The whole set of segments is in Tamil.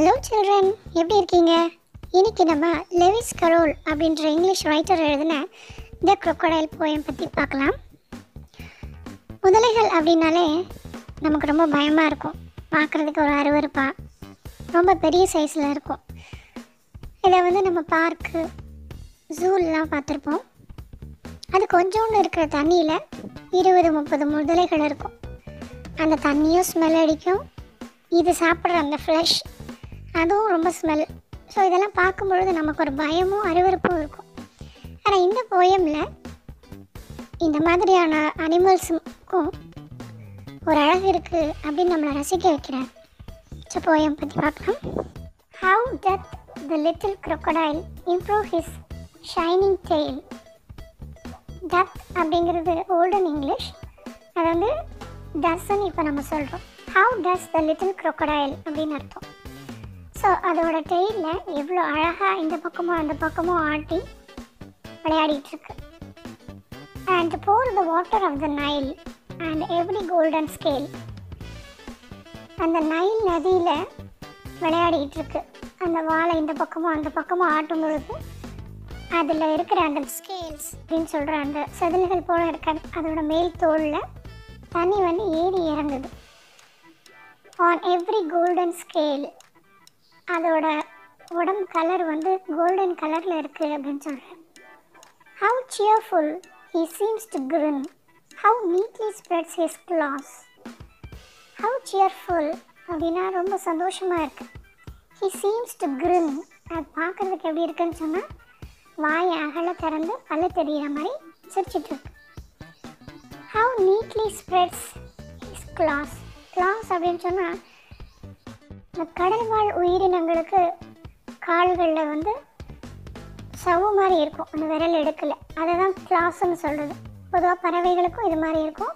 ஹலோ சில்ட்ரன் எப்படி இருக்கீங்க? இன்னைக்கு நம்ம லெவிஸ் கரோல் அப்படின்ற இங்கிலீஷ் ரைட்டர் எழுதின த குரொக்கடைல் போயம் பற்றி பார்க்கலாம். முதலைகள் அப்படின்னாலே நமக்கு ரொம்ப பயமாக இருக்கும். பார்க்குறதுக்கு ஒரு அருவருப்பாக ரொம்ப பெரிய சைஸில் இருக்கும். இதை வந்து நம்ம பார்க்கு ஜூலெலாம் பார்த்துருப்போம். அது கொஞ்சோண்டு இருக்கிற தண்ணியில் இருபது முப்பது முதலைகள் இருக்கும். அந்த தண்ணியும் ஸ்மெல் அடிக்கும். இது சாப்பிட்ற அந்த ஃப்ளஷ் அதுவும் ரொம்ப ஸ்மெல் ஸோ இதெல்லாம் பார்க்கும்பொழுது நமக்கு ஒரு பயமும் அருவருப்பும் இருக்கும். ஆனால் இந்த போயமில் இந்த மாதிரியான அனிமல்ஸுக்கும் ஒரு அழகு இருக்குது அப்படின்னு நம்மளை ரசிக்க வைக்கிறார். ஸோ போயம் பற்றி பார்க்கலாம். How doth the little crocodile improve his shining tail doth அப்படிங்கிறது ஓல்டன் இங்கிலீஷ் அது வந்து டஸ்ன்னு இப்போ நம்ம சொல்கிறோம் how does the little crocodile அப்படின்னு அர்த்தம். ஸோ அதோட டெய்லில் எவ்வளோ அழகாக இந்த பக்கமும் அந்த பக்கமும் ஆட்டி விளையாடிட்டு இருக்கு and pour the water of the Nile and every golden scale அந்த நைல் நதியில் விளையாடிட்டு இருக்கு அந்த வாழை இந்த பக்கமும் அந்த பக்கமும் ஆட்டும் பொழுது அதில் இருக்கிற அந்த ஸ்கேல்ஸ் அப்படின்னு சொல்கிற அந்த செதில்கள் போல இருக்க அதோட மேல் தோலில் தண்ணி வந்து ஏறி இறங்குது. ஆன் எவ்ரி கோல்டன் ஸ்கேல் அதோட உடம்பு கலர் வந்து கோல்டன் கலரில் இருக்குது அப்படின்னு சொல்கிறேன் how cheerful he seems to grin how neatly spreads his claws how cheerful அப்படின்னா ரொம்ப சந்தோஷமாக இருக்கு. ஹி சீம்ஸ் டு கிரின் அது பார்க்குறதுக்கு எப்படி இருக்குன்னு சொன்னால் வாயை அகல திறந்து பல்ல தெரிகிற மாதிரி சிரிச்சிட்டு இருக்கு. How neatly spreads his claws claws அப்படின்னு சொன்னால் கடல் வாழ் உயிரினங்களுக்கு கால்களில் வந்து சவு மாதிரி இருக்கும். அந்த விரல் எடுக்கல. அதை தான் கிளாஸ்ன்னு சொல்கிறது பொதுவாக பறவைகளுக்கும் இது மாதிரி இருக்கும்.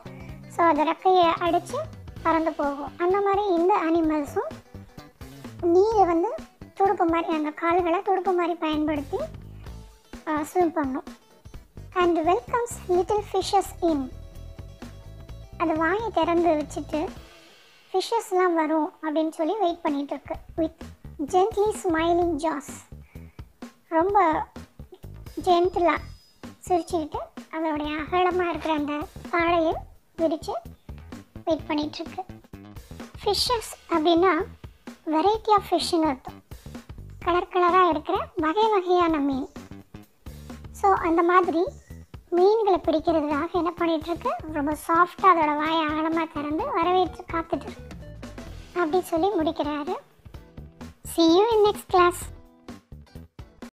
ஸோ அதை ரெக்கையை அடித்து பறந்து போகும். அந்த மாதிரி இந்த அனிமல்ஸும் நீரை வந்து துடுப்பு மாதிரி அந்த கால்களை துடுப்பு மாதிரி பயன்படுத்தி ஸ்விம் பண்ணும். And welcomes little fishes in அது வாயை திறந்து வச்சுட்டு ஃபிஷ்ஷஸ்லாம் வரும் அப்படின்னு சொல்லி வெயிட் பண்ணிகிட்ருக்கு வித் ஜென்ட்லி ஸ்மைலிங் ஜாஸ் ரொம்ப ஜென்டிலாக சிரிச்சுக்கிட்டு அதோடைய அகலமாக இருக்கிற அந்த பாடையை விரித்து வெயிட் பண்ணிகிட்ருக்கு ஃபிஷ்ஷஸ் அப்படின்னா வெரைட்டி ஆஃப் ஃபிஷ்ஷுன்னு அர்த்தம். கலர் கலராக இருக்கிற வகை வகையான மீன். ஸோ அந்த மாதிரி மீன்களை பிடிக்கிறதுக்காக என்ன பண்ணிகிட்ருக்கு ரொம்ப சாஃப்டாக அதோட வாயை ஆழமாக திறந்து வரவேற்று காத்துட்டு இருக்கு. அப்படி சொல்லி முடிக்கிறாரு. See you in next class